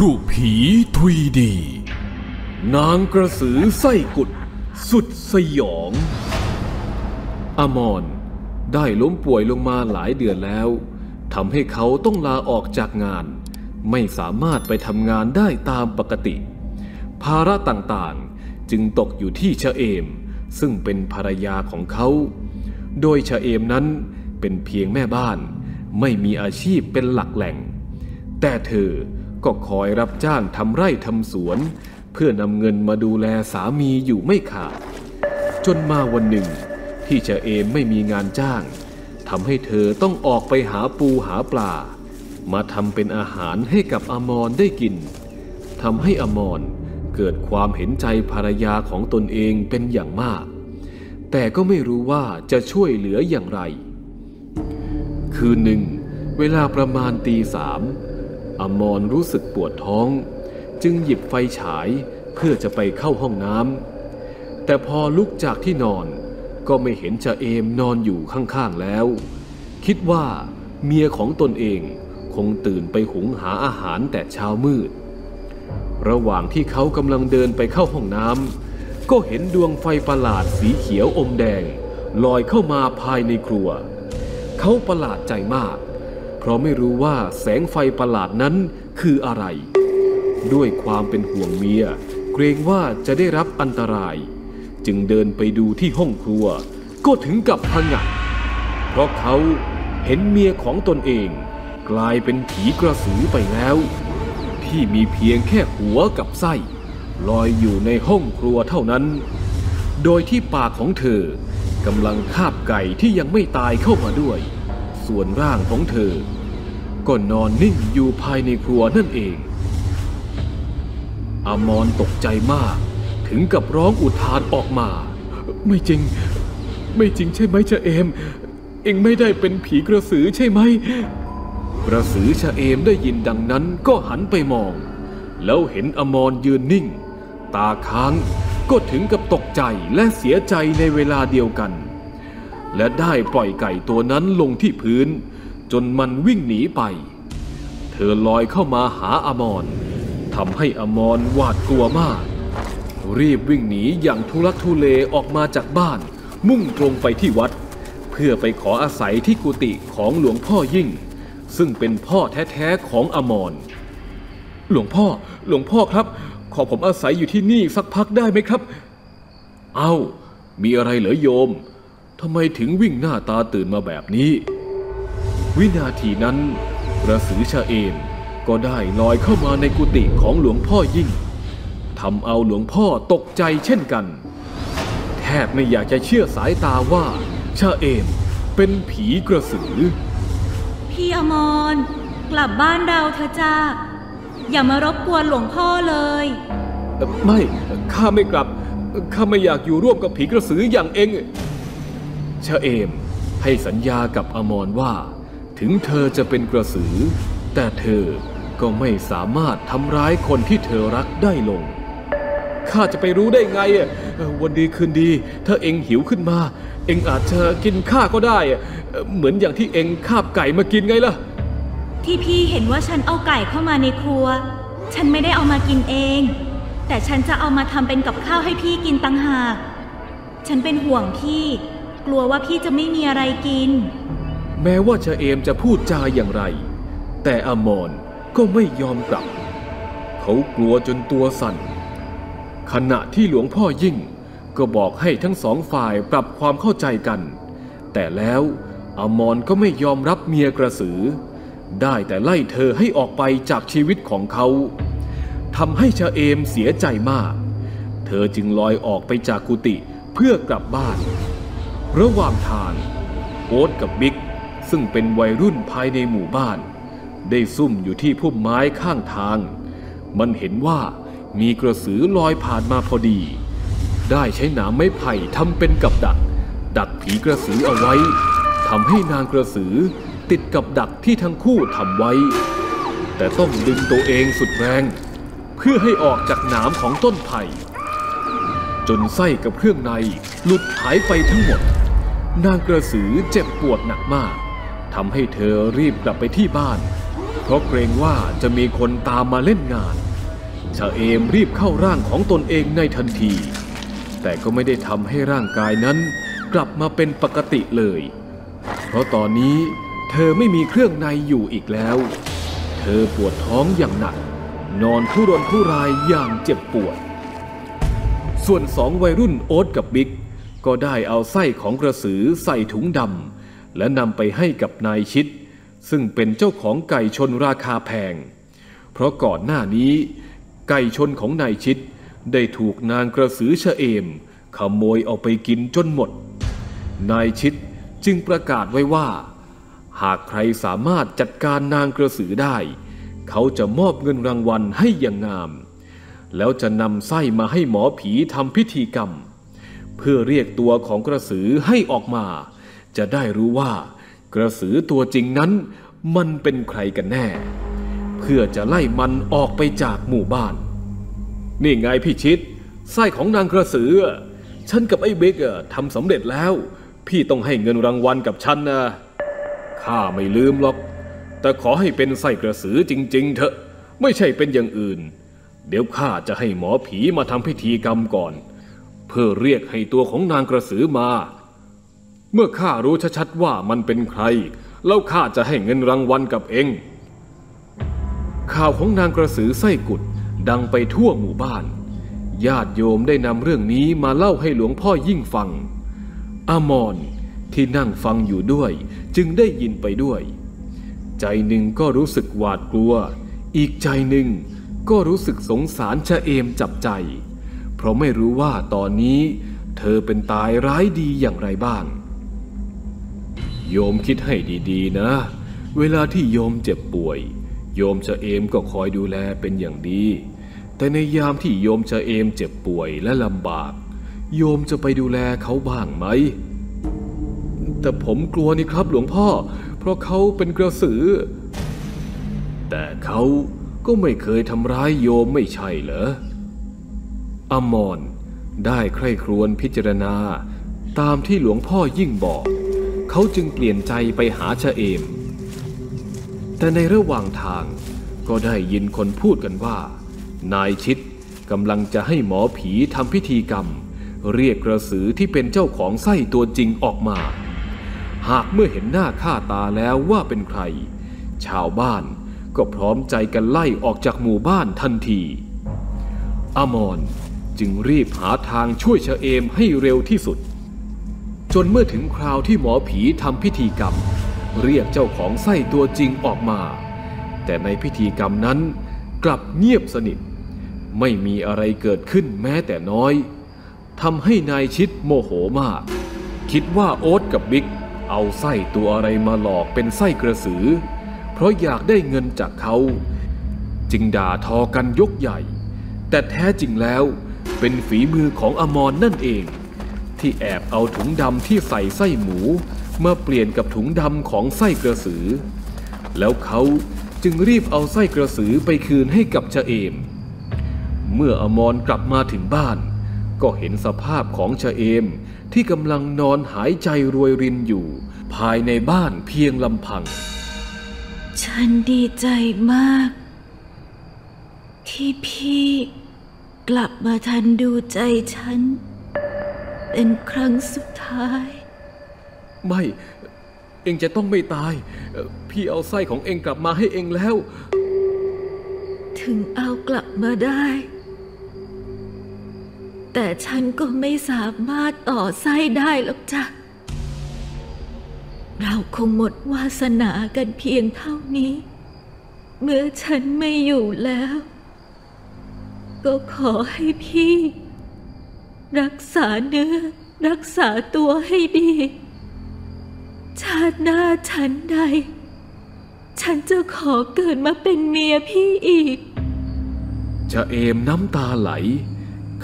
ครูผีทวีดี นางกระสือไส้กุด สุดสยอง อมรได้ล้มป่วยลงมาหลายเดือนแล้วทำให้เขาต้องลาออกจากงาน ไม่สามารถไปทำงานได้ตามปกติ ภาระต่างๆจึงตกอยู่ที่ชะเอม ซึ่งเป็นภรรยาของเขา โดยชะเอมนั้นเป็นเพียงแม่บ้าน ไม่มีอาชีพเป็นหลักแหล่ง แต่เธอ ก็คอยรับจ้างทำไร่ทำสวน เพื่อนำเงินมาดูแลสามีอยู่ไม่ขาด จนมาวันหนึ่ง ที่ชะเอมไม่มีงานจ้างทำให้เธอต้องออกไปหาปูหาปลา มาทำเป็นอาหารให้กับอมรได้กินทำให้อมรเกิดความเห็นใจภรรยาของตนเองเป็นอย่างมาก แต่ก็ไม่รู้ว่าจะช่วยเหลืออย่างไร คืนหนึ่ง เวลาประมาณตีสาม อมรรู้สึกปวดท้อง จึงหยิบไฟฉายเพื่อจะไปเข้าห้องน้ำแต่พอลุกจากที่นอนก็ไม่เห็นจะเอมนอนอยู่ข้างๆแล้ว คิดว่าเมียของตนเองคงตื่นไปหุงหาอาหารแต่เช้ามืด ระหว่างที่เขากำลังเดินไปเข้าห้องน้ำก็เห็นดวงไฟประหลาดสีเขียวอมแดง ลอยเข้ามาภายในครัว เขาประหลาดใจมาก ราะไม่รู้ว่าแสงไฟประหลาดนั้นคืออะไร ด้วยความเป็นห่วงเมีย เกรงว่าจะได้รับอันตราย จึงเดินไปดูที่ห้องครัว ก็ถึงกับพังะเพราะเขาเห็นเมียของตนเอง กลายเป็นผีกระสือไปแล้ว ที่มีเพียงแค่หัวกับไส้ ลอยอยู่ในห้องครัวเท่านั้น โดยที่ปากของเธอกำลังคาบไก่ที่ยังไม่ตายเข้ามาด้วย ส่วนร่างของเธอ ก็นอนนิ่งอยู่ภายในครัวนั่นเอง อมรตกใจมาก ถึงกับร้องอุทานออกมา ไม่จริง ไม่จริงใช่ไหมชะเอม เองไม่ได้เป็นผีกระสือใช่ไหมกระสือชะเอมได้ยินดังนั้นก็หันไปมอง แล้วเห็นอมรยืนนิ่ง ตาค้างก็ถึงกับตกใจและเสียใจในเวลาเดียวกัน และได้ปล่อยไก่ตัวนั้นลงที่พื้น จนมันวิ่งหนีไป เธอลอยเข้ามาหาอมรทำให้อมรหวาดกลัวมาก รีบวิ่งหนีอย่างทุลักทุเลออกมาจากบ้าน มุ่งตรงไปที่วัด เพื่อไปขออาศัยที่กุฏิของหลวงพ่อยิ่ง ซึ่งเป็นพ่อแท้ๆของอมรหลวงพ่อหลวงพ่อครับ ขอผมอาศัยอยู่ที่นี่สักพักได้ไหมครับ เอา้า มีอะไรเหรอโยมทำไมถึงวิ่งหน้าตาตื่นมาแบบนี้ วินาทีนั้นกระสือชาเอมก็ได้ลอยเข้ามาในกุฏิของหลวงพ่อยิ่งทำเอาหลวงพ่อตกใจเช่นกัน แทบไม่อยากจะเชื่อสายตาว่าชาเอมเป็นผีกระสือ พี่อมรกลับบ้านเราเถอะจ้าอย่ามารบกวนหลวงพ่อเลย ไม่ข้าไม่กลับข้าไม่อยากอยู่ร่วมกับผีกระสืออย่างเองชาเอมให้สัญญากับอมรว่า ถึงเธอจะเป็นกระสือ แต่เธอก็ไม่สามารถทำร้ายคนที่เธอรักได้ลง ข้าจะไปรู้ได้ไงอะวันดีคืนดี ถ้าเองหิวขึ้นมา เองอาจจะกินข้าก็ได้ เหมือนอย่างที่เองคาบไก่มากินไงล่ะ ที่พี่เห็นว่าฉันเอาไก่เข้ามาในครัว ฉันไม่ได้เอามากินเอง แต่ฉันจะเอามาทำเป็นกับข้าวให้พี่กินตังหาก ฉันเป็นห่วงพี่ กลัวว่าพี่จะไม่มีอะไรกิน แม้ว่าชะเอมจะพูดจาอย่างไร แต่อมรก็ไม่ยอมกลับ เขากลัวจนตัวสั่น ขณะที่หลวงพ่อยิ่งก็บอกให้ทั้งสองฝ่ายปรับความเข้าใจกัน แต่แล้วอมรก็ไม่ยอมรับเมียกระสือ ได้แต่ไล่เธอให้ออกไปจากชีวิตของเขาทำให้ชาเอมเสียใจมาก เธอจึงลอยออกไปจากกุฏิเพื่อกลับบ้าน ระหว่างทางโอ๊ตกับบิ๊ก ซึ่งเป็นวัยรุ่นภายในหมู่บ้าน ได้ซุ่มอยู่ที่พุ่มไม้ข้างทาง มันเห็นว่ามีกระสือลอยผ่านมาพอดี ได้ใช้หนามไม้ไผ่ทำเป็นกับดัก ดักผีกระสือเอาไว้ทำให้นางกระสือติดกับดักที่ทั้งคู่ทำไว้ แต่ต้องดึงตัวเองสุดแรง เพื่อให้ออกจากหนามของต้นไผ่ จนไส้กับเครื่องในหลุดหายไปทั้งหมด นางกระสือเจ็บปวดหนักมาก ทำให้เธอรีบกลับไปที่บ้าน เพราะเกรงว่าจะมีคนตามมาเล่นงานชาเอมรีบเข้าร่างของตนเองในทันที แต่ก็ไม่ได้ทำให้ร่างกายนั้นกลับมาเป็นปกติเลย เพราะตอนนี้เธอไม่มีเครื่องในอยู่อีกแล้ว เธอปวดท้องอย่างหนัก นอนผู้รนผู้รายอย่างเจ็บปวด ส่วนสองวัยรุ่นโอ๊ตกับบิ๊กก็ได้เอาไส้ของกระสือใส่ถุงดำ และนำไปให้กับนายชิด ซึ่งเป็นเจ้าของไก่ชนราคาแพง เพราะก่อนหน้านี้ ไก่ชนของนายชิด ได้ถูกนางกระสือชะเอม ขโมยเอาไปกินจนหมด นายชิดจึงประกาศไว้ว่า หากใครสามารถจัดการนางกระสือได้ เขาจะมอบเงินรางวัลให้อย่างงาม แล้วจะนำไส้มาให้หมอผีทำพิธีกรรม เพื่อเรียกตัวของกระสือให้ออกมา จะได้รู้ว่ากระสือตัวจริงนั้นมันเป็นใครกันแน่ เพื่อจะไล่มันออกไปจากหมู่บ้าน นี่ไงพี่ชิดไส้ของนางกระสือ ฉันกับไอ้เบกทำสำเร็จแล้ว พี่ต้องให้เงินรางวัลกับฉันนะข้าไม่ลืมหรอก แต่ขอให้เป็นไส้กระสือจริง ๆ เถอะ ไม่ใช่เป็นอย่างอื่น เดี๋ยวข้าจะให้หมอผีมาทำพิธีกรรมก่อน เพื่อเรียกให้ตัวของนางกระสือมา เมื่อข้ารู้ชัดๆว่ามันเป็นใคร แล้วข้าจะให้เงินรางวัลกับเองข่าวของนางกระสือไส้กุดดังไปทั่วหมู่บ้าน ญาติโยมได้นำเรื่องนี้มาเล่าให้หลวงพ่อยิ่งฟัง อามอนที่นั่งฟังอยู่ด้วย จึงได้ยินไปด้วย ใจหนึ่งก็รู้สึกหวาดกลัว อีกใจหนึ่งก็รู้สึกสงสารชะเอมจับใจ เพราะไม่รู้ว่าตอนนี้ เธอเป็นตายร้ายดีอย่างไรบ้าง โยมคิดให้ดีๆนะ เวลาที่โยมเจ็บป่วย โยมชะเอมก็คอยดูแลเป็นอย่างดี แต่ในยามที่โยมชะเอมเจ็บป่วยและลำบาก โยมจะไปดูแลเขาบ้างไหม แต่ผมกลัวนี่ครับหลวงพ่อ เพราะเขาเป็นกระสือ แต่เขาก็ไม่เคยทำร้ายโยมไม่ใช่เหรอ อมรได้ใคร่ครวญพิจารณา ตามที่หลวงพ่อยิ่งบอก เขาจึงเปลี่ยนใจไปหาชะเอม แต่ในระหว่างทางก็ได้ยินคนพูดกันว่า นายชิดกำลังจะให้หมอผีทำพิธีกรรม เรียกกระสือที่เป็นเจ้าของไส้ตัวจริงออกมา หากเมื่อเห็นหน้าค่าตาแล้วว่าเป็นใคร ชาวบ้านก็พร้อมใจกันไล่ออกจากหมู่บ้านทันที อมรจึงรีบหาทางช่วยชะเอมให้เร็วที่สุด จนเมื่อถึงคราวที่หมอผีทำพิธีกรรม เรียกเจ้าของไส้ตัวจริงออกมา แต่ในพิธีกรรมนั้นกลับเงียบสนิท ไม่มีอะไรเกิดขึ้นแม้แต่น้อยทำให้นายชิดโมโหมาก คิดว่าโอ๊ตกับบิ๊กเอาไส้ตัวอะไรมาหลอกเป็นไส้กระสือ เพราะอยากได้เงินจากเขา จึงด่าทอกันยกใหญ่ แต่แท้จริงแล้วเป็นฝีมือของอมรนนั่นเอง ที่แอบเอาถุงดำที่ใส่ไส้หมูมาเปลี่ยนกับถุงดำของไส้กระสือ แล้วเขาจึงรีบเอาไส้กระสือไปคืนให้กับชะเอม เมื่ออมรกลับมาถึงบ้าน ก็เห็นสภาพของชะเอมที่กำลังนอนหายใจรวยรินอยู่ ภายในบ้านเพียงลำพัง ฉันดีใจมาก ที่พี่กลับมาทันดูใจฉัน เป็นครั้งสุดท้าย ไม่ เองจะต้องไม่ตายเอ่อพี่เอาไส้ของเองกลับมาให้เองแล้ว ถึงเอากลับมาได้ แต่ฉันก็ไม่สามารถต่อไส้ได้หรอกจ้ะ เราคงหมดวาสนากันเพียงเท่านี้ เมื่อฉันไม่อยู่แล้ว ก็ขอให้พี่ รักษาเนื้อ รักษาตัวให้ดี ชาติหน้าฉันใด ฉันจะขอเกิดมาเป็นเมียพี่อีกชะเอมน้ำตาไหล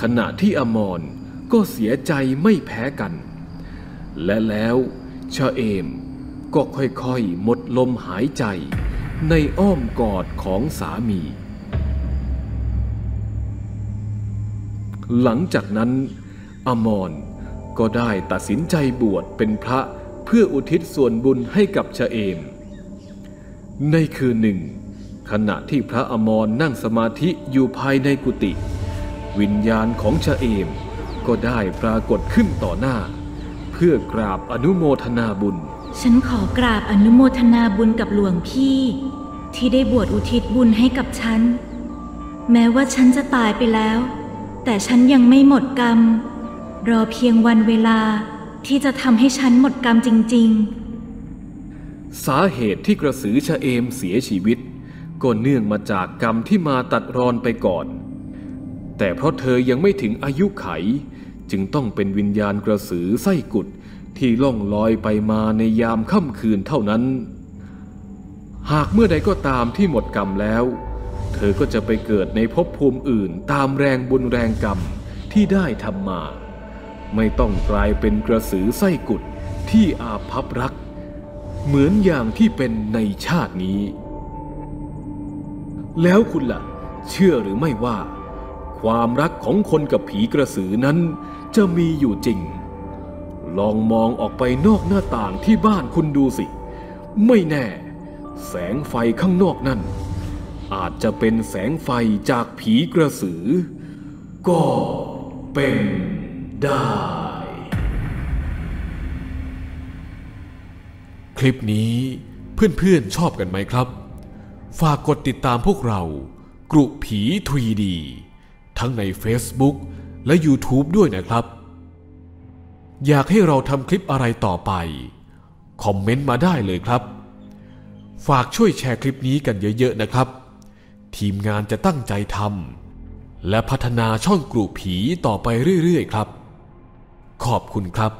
ขณะที่อมรก็เสียใจไม่แพ้กัน และแล้วชะเอมก็ค่อยๆ หมดลมหายใจ ในอ้อมกอดของสามี หลังจากนั้น อมรก็ได้ตัดสินใจบวชเป็นพระเพื่ออุทิศส่วนบุญให้กับชะเอม ในคืนหนึ่ง ขณะที่พระอมรนั่งสมาธิอยู่ภายในกุฏิวิญญาณของชะเอมก็ได้ปรากฏขึ้นต่อหน้า เพื่อกราบอนุโมทนาบุญ ฉันขอกราบอนุโมทนาบุญกับหลวงพี่ ที่ได้บวชอุทิศบุญให้กับฉัน แม้ว่าฉันจะตายไปแล้ว แต่ฉันยังไม่หมดกรรม รอเพียงวันเวลาที่จะทำให้ฉันหมดกรรมจริง ๆ สาเหตุที่กระสือชะเอมเสียชีวิต ก็เนื่องมาจากกรรมที่มาตัดรอนไปก่อน แต่เพราะเธอยังไม่ถึงอายุไข จึงต้องเป็นวิญญาณกระสือไส้กุดที่ล่องลอยไปมาในยามค่ำคืนเท่านั้น หากเมื่อใดก็ตามที่หมดกรรมแล้ว เธอก็จะไปเกิดในภพภูมิอื่นตามแรงบุญแรงกรรมที่ได้ทำมา ไม่ต้องกลายเป็นกระสือไส้กุดที่อาภัพรัก เหมือนอย่างที่เป็นในชาตินี้ แล้วคุณละ่ะ เชื่อหรือไม่ว่า ความรักของคนกับผีกระสือนั้นจะมีอยู่จริง ลองมองออกไปนอกหน้าต่างที่บ้านคุณดูสิ ไม่แน่ แสงไฟข้างนอกนั่น อาจจะเป็นแสงไฟจากผีกระสือ ก็เป็นได้ คลิปนี้เพื่อนๆชอบกันไหมครับ ฝากกดติดตามพวกเรา กรุผี 3D ทั้งใน Facebook และ YouTube ด้วยนะครับ อยากให้เราทำคลิปอะไรต่อไป คอมเมนต์มาได้เลยครับ ฝากช่วยแชร์คลิปนี้กันเยอะๆนะครับ ทีมงานจะตั้งใจทำและพัฒนาช่องกรุผีต่อไปเรื่อยๆ ครับ ขอบคุณครับ